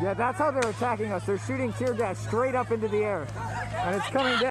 Yeah, that's how they're attacking us. They're shooting tear gas straight up into the air. And it's coming down.